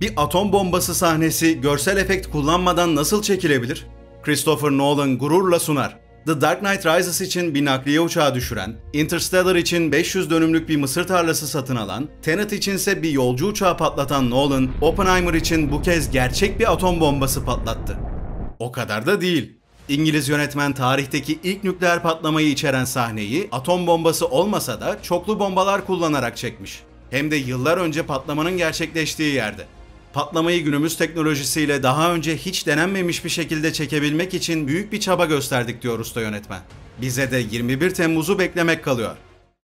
Bir atom bombası sahnesi görsel efekt kullanmadan nasıl çekilebilir? Christopher Nolan gururla sunar. The Dark Knight Rises için bir nakliye uçağı düşüren, Interstellar için 500 dönümlük bir mısır tarlası satın alan, Tenet içinse bir yolcu uçağı patlatan Nolan, Oppenheimer için bu kez gerçek bir atom bombası patlattı. O kadar da değil. İngiliz yönetmen tarihteki ilk nükleer patlamayı içeren sahneyi atom bombası olmasa da çoklu bombalar kullanarak çekmiş. Hem de yıllar önce patlamanın gerçekleştiği yerde. Patlamayı günümüz teknolojisiyle daha önce hiç denenmemiş bir şekilde çekebilmek için büyük bir çaba gösterdik diyor usta yönetmen. Bize de 21 Temmuz'u beklemek kalıyor.